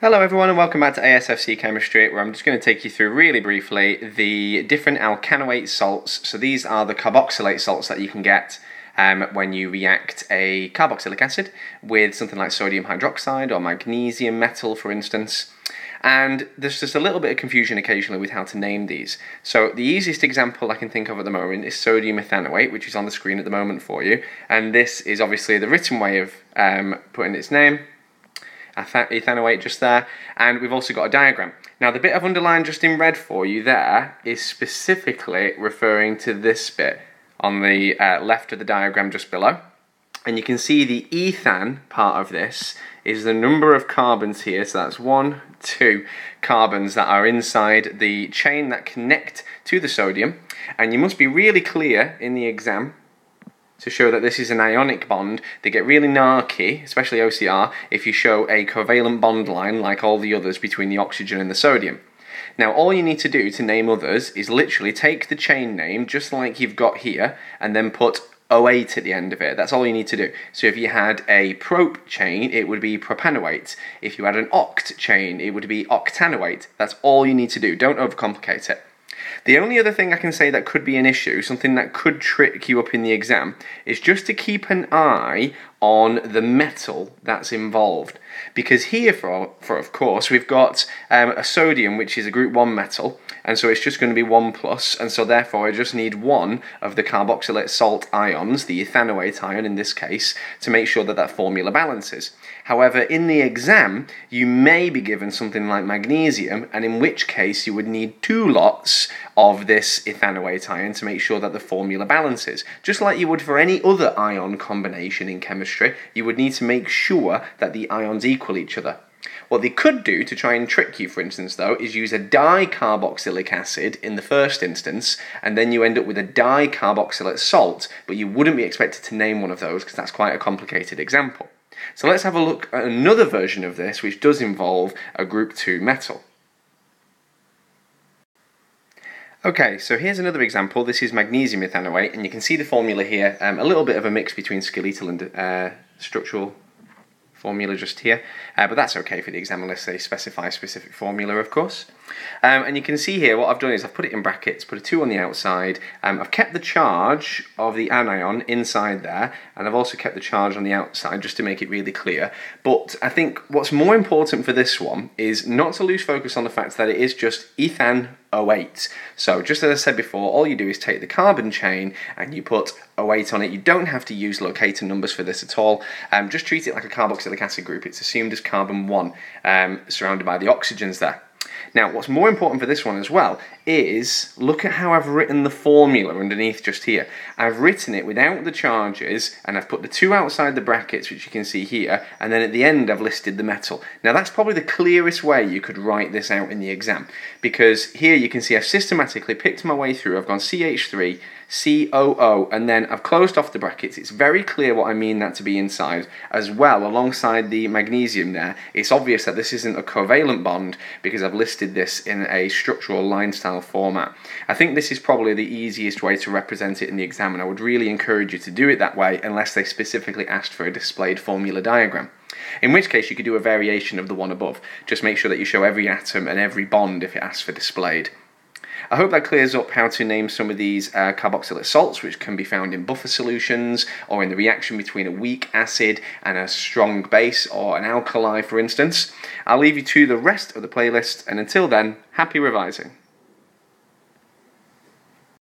Hello everyone and welcome back to ASFC Chemistry where I'm just going to take you through really briefly the different alkanoate salts. So these are the carboxylate salts that you can get um, when you react a carboxylic acid with something like sodium hydroxide or magnesium metal for instance. And there's just a little bit of confusion occasionally with how to name these. So the easiest example I can think of at the moment is sodium ethanoate, which is on the screen at the moment for you. And this is obviously the written way of um, putting its name ethanoate just there, and we've also got a diagram. Now the bit I've underlined just in red for you there is specifically referring to this bit on the uh, left of the diagram just below. And you can see the ethan part of this is the number of carbons here, so that's one, two carbons that are inside the chain that connect to the sodium. And you must be really clear in the exam to show that this is an ionic bond. They get really narky, especially OCR, if you show a covalent bond line like all the others between the oxygen and the sodium. Now all you need to do to name others is literally take the chain name, just like you've got here, and then put oate at the end of it. That's all you need to do. So if you had a prop chain, it would be propanoate. If you had an oct chain, it would be octanoate. That's all you need to do. Don't overcomplicate it. The only other thing I can say that could be an issue, something that could trick you up in the exam, is just to keep an eye on the metal that's involved. Because here, for, for of course, we've got um, a sodium, which is a group 1 metal, and so it's just going to be 1 plus, and so therefore I just need one of the carboxylate salt ions, the ethanoate ion in this case, to make sure that that formula balances. However, in the exam, you may be given something like magnesium, and in which case you would need two lots of this ethanoate ion to make sure that the formula balances. Just like you would for any other ion combination in chemistry you would need to make sure that the equal each other. What they could do to try and trick you, for instance, though, is use a dicarboxylic acid in the first instance, and then you end up with a dicarboxylate salt, but you wouldn't be expected to name one of those because that's quite a complicated example. So let's have a look at another version of this, which does involve a group 2 metal. Okay, so here's another example. This is magnesium ethanoate, and you can see the formula here. Um, a little bit of a mix between skeletal and uh, structural formula just here, uh, but that's okay for the exam unless they specify a specific formula, of course. Um, and you can see here what I've done is I've put it in brackets, put a 2 on the outside, um, I've kept the charge of the anion inside there, and I've also kept the charge on the outside just to make it really clear. But I think what's more important for this one is not to lose focus on the fact that it is just ethan oate. So just as I said before, all you do is take the carbon chain and you put oate on it. You don't have to use locator numbers for this at all. Um, just treat it like a carboxylic acid group. It's assumed as carbon 1, um, surrounded by the oxygens there. Now, what's more important for this one as well is look at how I've written the formula underneath just here. I've written it without the charges and I've put the two outside the brackets, which you can see here, and then at the end I've listed the metal. Now, that's probably the clearest way you could write this out in the exam because here you can see I've systematically picked my way through. I've gone CH3, COO, and then I've closed off the brackets. It's very clear what I mean that to be inside. As well, alongside the magnesium there, it's obvious that this isn't a covalent bond because I've listed this in a structural line style format. I think this is probably the easiest way to represent it in the exam, and I would really encourage you to do it that way unless they specifically asked for a displayed formula diagram. In which case, you could do a variation of the one above. Just make sure that you show every atom and every bond if it asks for displayed. I hope that clears up how to name some of these uh, carboxylate salts, which can be found in buffer solutions or in the reaction between a weak acid and a strong base or an alkali, for instance. I'll leave you to the rest of the playlist, and until then, happy revising.